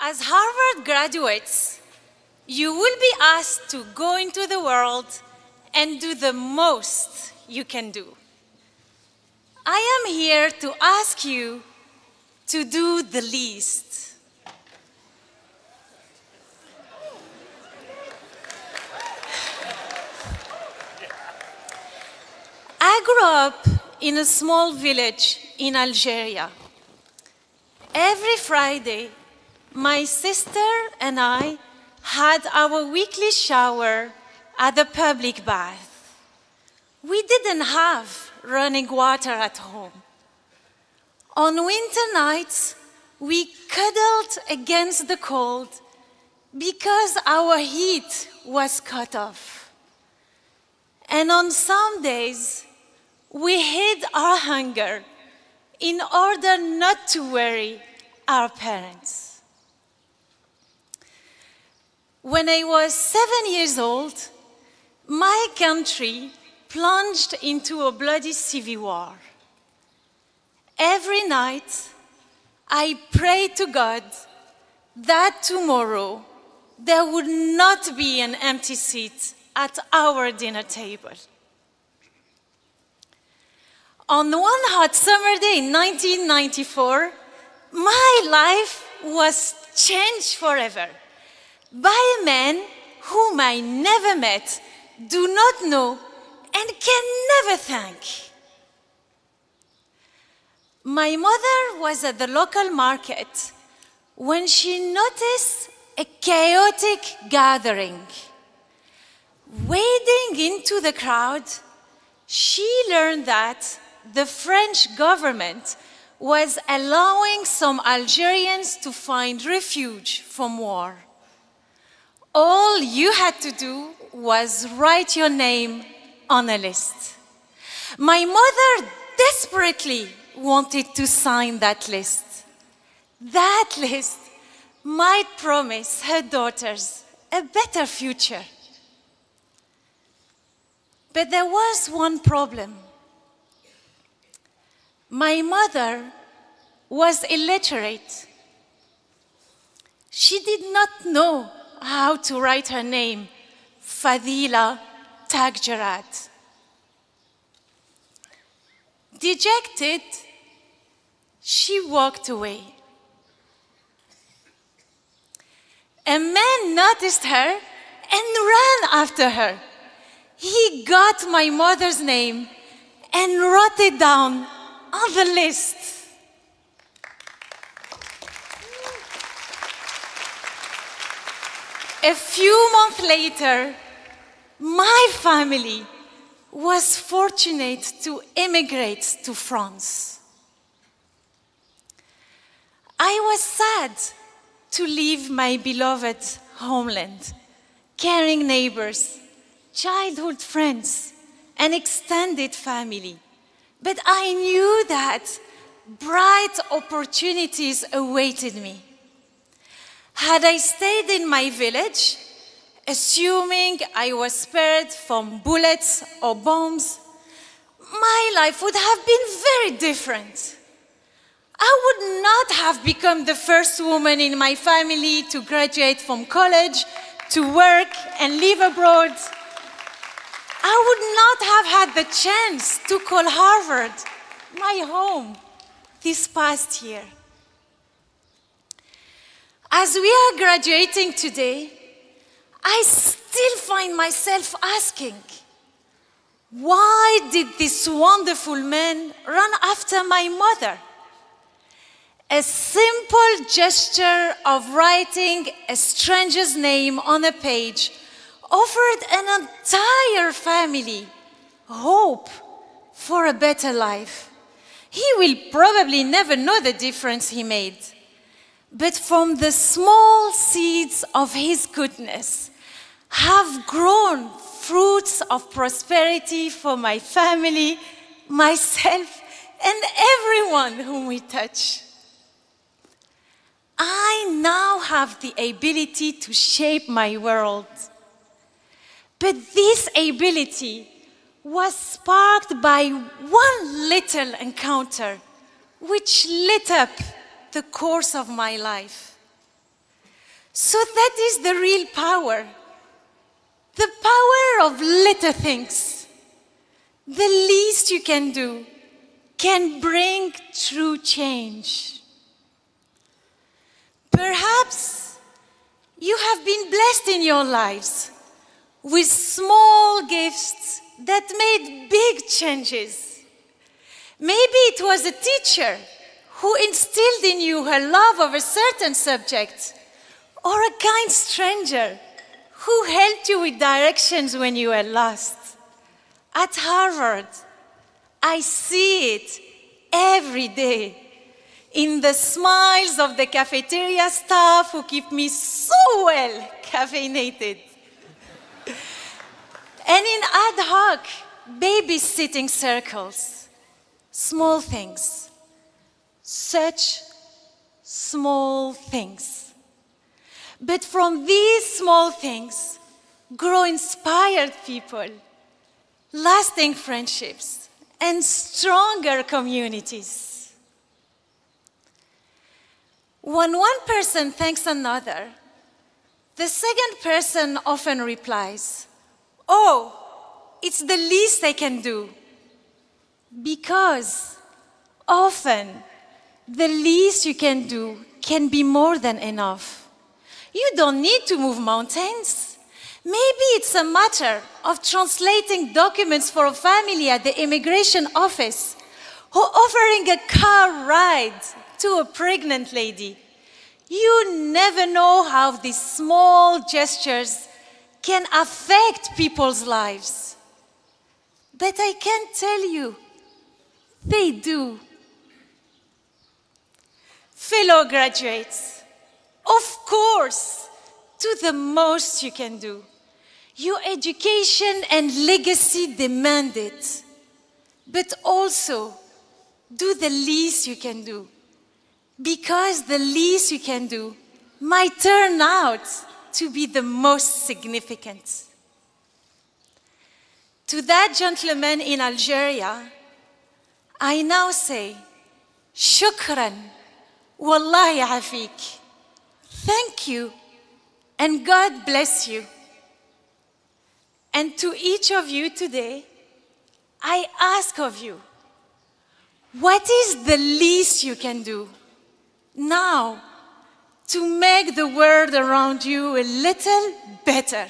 As Harvard graduates, you will be asked to go into the world and do the most you can do. I am here to ask you to do the least. I grew up in a small village in Algeria. Every Friday, my sister and I had our weekly shower at the public bath. We didn't have running water at home. On winter nights, we cuddled against the cold because our heat was cut off. And on some days, we hid our hunger in order not to worry our parents. When I was seven years old, my country plunged into a bloody civil war. Every night, I prayed to God that tomorrow there would not be an empty seat at our dinner table. On one hot summer day in 1994, my life was changed forever by a man whom I never met, do not know, and can never thank. My mother was at the local market when she noticed a chaotic gathering. Wading into the crowd, she learned that the French government was allowing some Algerians to find refuge from war. All you had to do was write your name on a list. My mother desperately wanted to sign that list. That list might promise her daughters a better future. But there was one problem. My mother was illiterate. She did not know how to write her name, Fadila Tagjarat. Dejected, she walked away. A man noticed her and ran after her. He got my mother's name and wrote it down on the list. A few months later, my family was fortunate to emigrate to France. I was sad to leave my beloved homeland, caring neighbors, childhood friends, and extended family. But I knew that bright opportunities awaited me. Had I stayed in my village, assuming I was spared from bullets or bombs, my life would have been very different. I would not have become the first woman in my family to graduate from college, to work and live abroad. I would not have had the chance to call Harvard my home this past year. As we are graduating today, I still find myself asking, why did this wonderful man run after my mother? A simple gesture of writing a stranger's name on a page offered an entire family hope for a better life. He will probably never know the difference he made. But from the small seeds of his goodness have grown fruits of prosperity for my family, myself, and everyone whom we touch. I now have the ability to shape my world. But this ability was sparked by one little encounter which lit up the course of my life. So that is the real power. The power of little things. The least you can do can bring true change. Perhaps you have been blessed in your lives with small gifts that made big changes. Maybe it was a teacher who instilled in you her love of a certain subject, or a kind stranger who helped you with directions when you were lost. At Harvard, I see it every day in the smiles of the cafeteria staff who keep me so well caffeinated. and in ad hoc babysitting circles, small things, such small things. But from these small things grow inspired people, lasting friendships, and stronger communities. When one person thanks another, the second person often replies, Oh, it's the least I can do. Because often the least you can do can be more than enough. You don't need to move mountains. Maybe it's a matter of translating documents for a family at the immigration office or offering a car ride to a pregnant lady. You never know how these small gestures can affect people's lives. But I can tell you, they do. Fellow graduates, of course, do the most you can do. Your education and legacy demand it. But also, do the least you can do. Because the least you can do might turn out to be the most significant. To that gentleman in Algeria, I now say, Shukran, Wallahi afik. Thank you, and God bless you. And to each of you today, I ask of you, what is the least you can do now to make the world around you a little better?